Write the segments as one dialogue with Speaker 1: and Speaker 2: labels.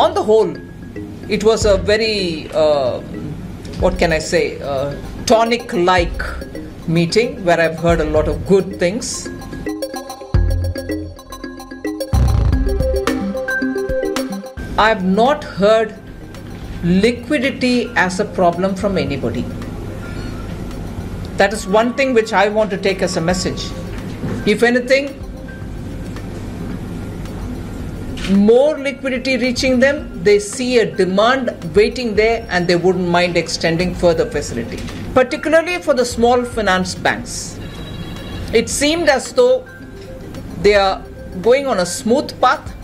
Speaker 1: on the whole, it was a very, uh, what can I say, uh, tonic like meeting where I've heard a lot of good things. I've not heard liquidity as a problem from anybody. That is one thing which I want to take as a message. If anything, more liquidity reaching them, they see a demand waiting there and they wouldn't mind extending further facility, particularly for the small finance banks. It seemed as though they are going on a smooth path.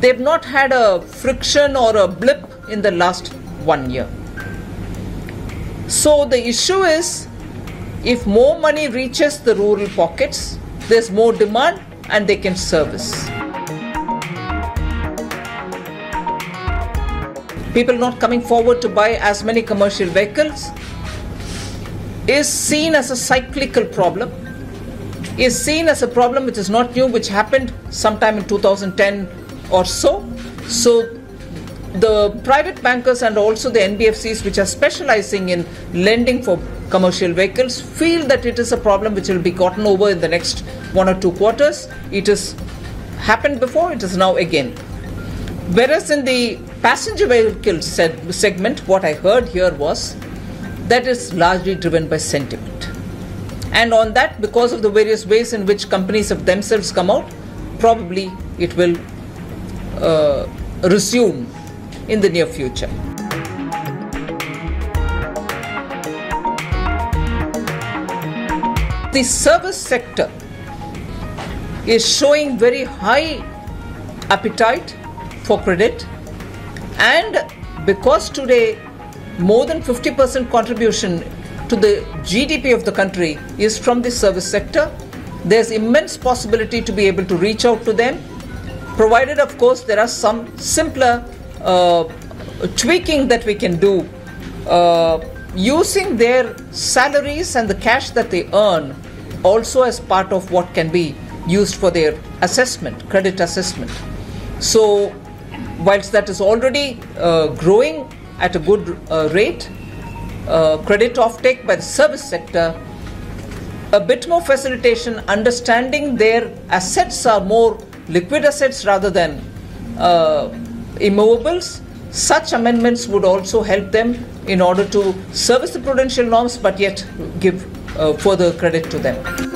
Speaker 1: They've not had a friction or a blip in the last one year. So the issue is if more money reaches the rural pockets, there's more demand and they can service. People not coming forward to buy as many commercial vehicles is seen as a cyclical problem, is seen as a problem which is not new, which happened sometime in 2010 or so. So the private bankers and also the NBFCs which are specializing in lending for commercial vehicles feel that it is a problem which will be gotten over in the next one or two quarters. It has happened before, it is now again. Whereas in the passenger vehicle segment, what I heard here was that is largely driven by sentiment. And on that, because of the various ways in which companies have themselves come out, probably it will uh, resume in the near future. The service sector is showing very high appetite for credit and because today more than 50% contribution to the GDP of the country is from the service sector, there's immense possibility to be able to reach out to them, provided, of course, there are some simpler uh, tweaking that we can do uh, using their salaries and the cash that they earn also as part of what can be used for their assessment, credit assessment. So, whilst that is already uh, growing at a good uh, rate, uh, credit offtake by the service sector, a bit more facilitation, understanding their assets are more liquid assets rather than uh, immovables. Such amendments would also help them in order to service the prudential norms but yet give uh, further credit to them.